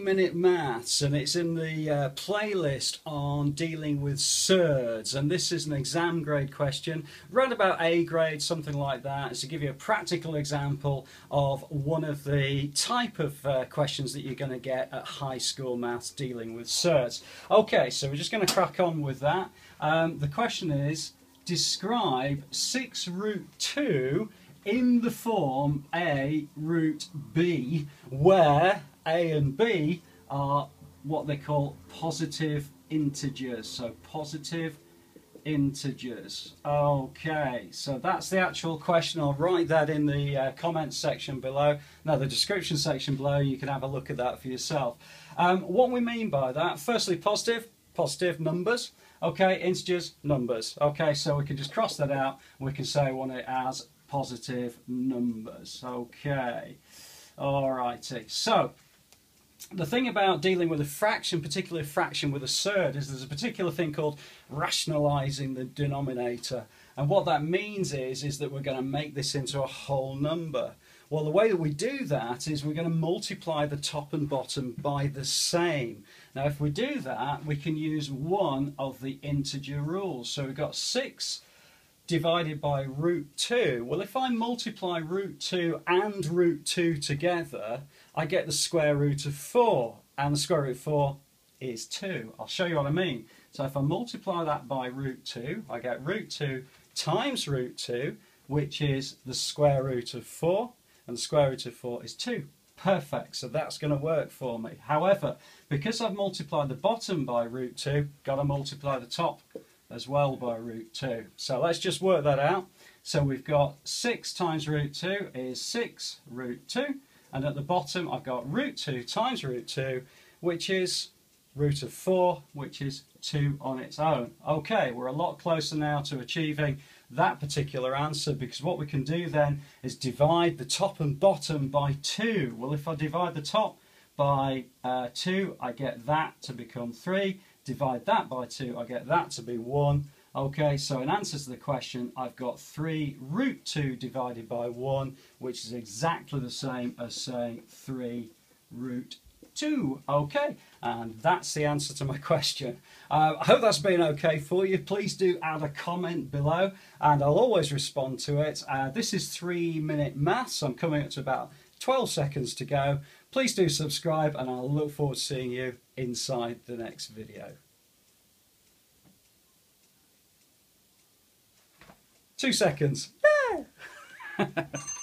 minute maths and it's in the uh, playlist on dealing with surds and this is an exam grade question around about A grade something like that to give you a practical example of one of the type of uh, questions that you're going to get at high school maths dealing with surds. Okay so we're just going to crack on with that. Um, the question is describe 6 root 2 in the form A root B, where A and B are what they call positive integers. So positive integers. Okay, so that's the actual question. I'll write that in the uh, comments section below. Now, the description section below, you can have a look at that for yourself. Um, what we mean by that, firstly, positive, positive numbers. Okay, integers, numbers. Okay, so we can just cross that out. We can say one it as positive numbers. Okay, alrighty. So, the thing about dealing with a fraction, particularly a fraction with a surd, is there's a particular thing called rationalizing the denominator. And what that means is, is that we're going to make this into a whole number. Well, the way that we do that is we're going to multiply the top and bottom by the same. Now, if we do that, we can use one of the integer rules. So we've got 6 divided by root 2. Well, if I multiply root 2 and root 2 together, I get the square root of 4. And the square root of 4 is 2. I'll show you what I mean. So if I multiply that by root 2, I get root 2 times root 2, which is the square root of 4. And the square root of 4 is 2. Perfect, so that's going to work for me. However, because I've multiplied the bottom by root 2, got to multiply the top as well by root 2. So let's just work that out. So we've got 6 times root 2 is 6 root 2. And at the bottom I've got root 2 times root 2, which is root of 4, which is 2 on its own. Okay, we're a lot closer now to achieving that particular answer because what we can do then is divide the top and bottom by 2. Well, if I divide the top by uh, 2, I get that to become 3 divide that by 2, I get that to be 1. Okay, so in answer to the question, I've got 3 root 2 divided by 1, which is exactly the same as saying 3 root 2. Okay, and that's the answer to my question. Uh, I hope that's been okay for you. Please do add a comment below, and I'll always respond to it. Uh, this is 3 minute maths. I'm coming up to about 12 seconds to go. Please do subscribe and I'll look forward to seeing you inside the next video. Two seconds.